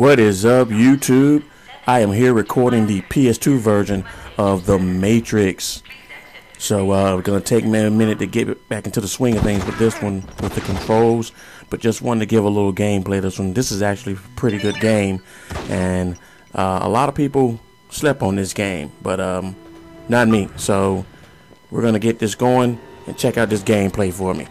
What is up, YouTube? I am here recording the PS2 version of The Matrix. So uh, we're gonna take me a minute to get back into the swing of things with this one with the controls, but just wanted to give a little gameplay. This one, this is actually a pretty good game, and uh, a lot of people slept on this game, but um, not me. So we're gonna get this going and check out this gameplay for me.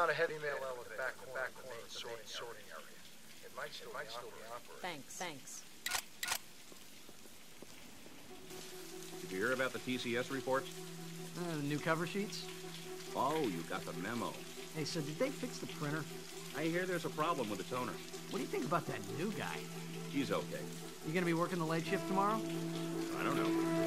I a heavy mail elevator back corner back of the main sorting, sorting area. It might still, might still be operating. Thanks. Thanks. Did you hear about the TPS reports? Uh, new cover sheets? Oh, you got the memo. Hey, so did they fix the printer? I hear there's a problem with the toner. What do you think about that new guy? He's okay. You gonna be working the late shift tomorrow? I don't know.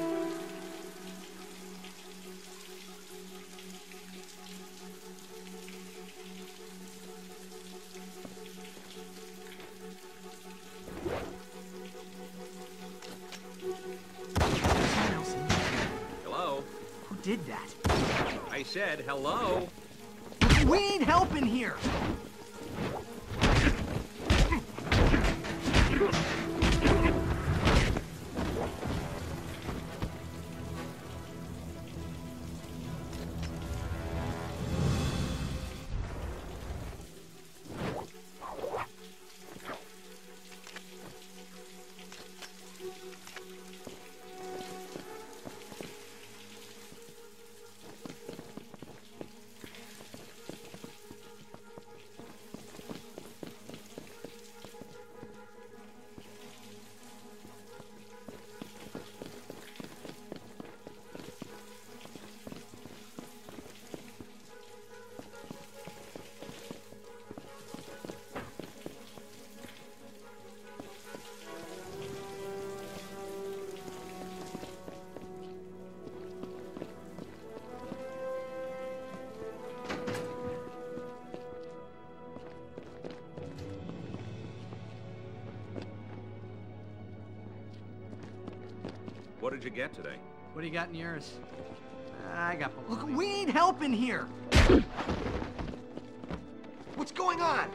I said hello. We need help in here! You get today? What do you got in yours? Ah, I got Look, we need help in here! What's going on?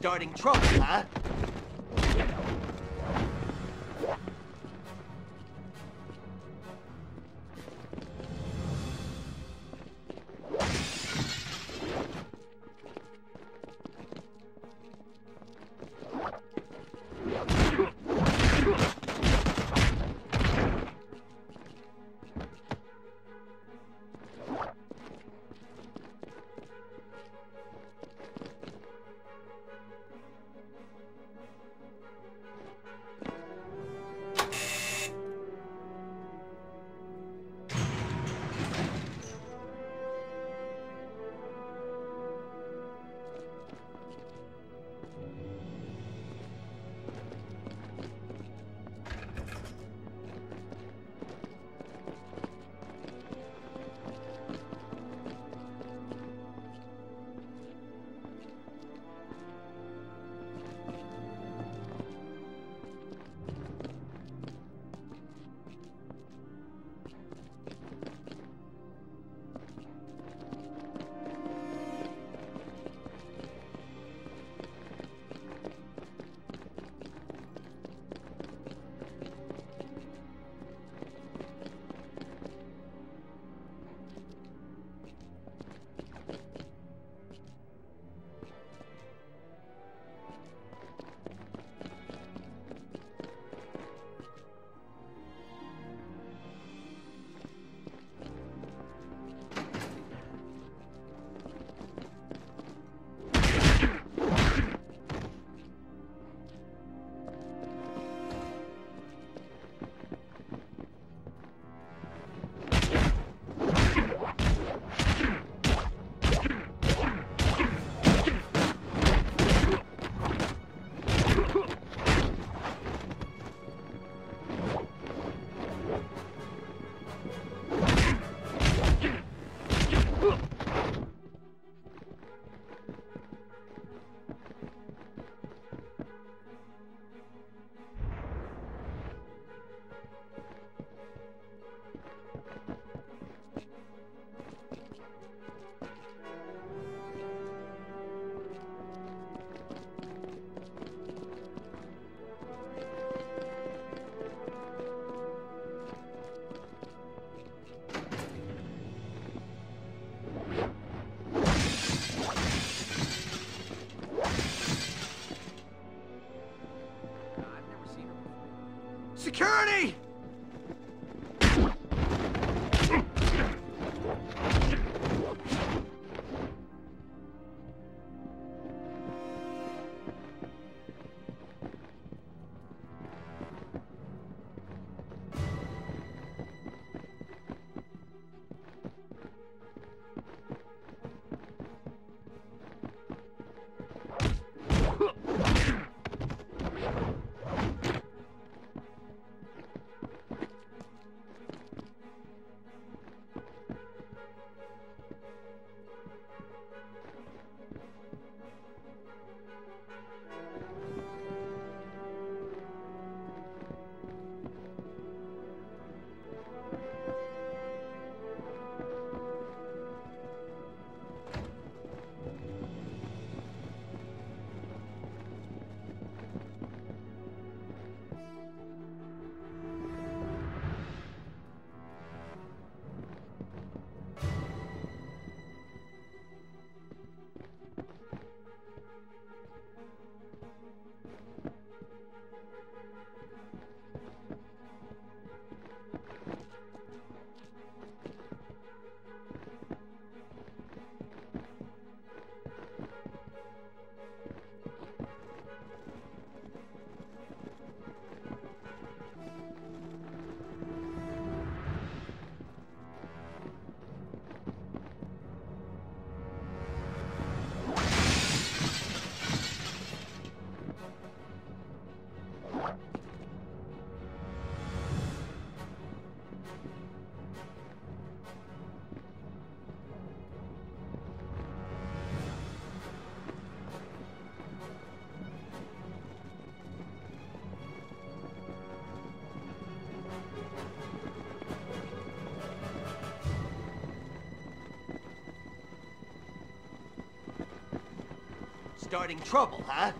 Starting trouble, huh? Starting trouble, huh?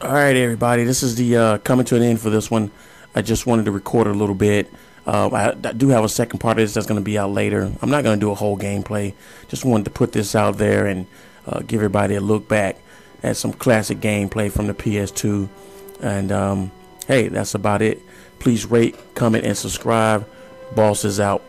All right, everybody. This is the uh, coming to an end for this one. I just wanted to record a little bit. Uh, I, I, do have a second part of this that's going to be out later. I'm not going to do a whole gameplay. Just wanted to put this out there and uh, give everybody a look back at some classic gameplay from the PS2. And um, hey, that's about it. Please rate, comment, and subscribe. Boss is out.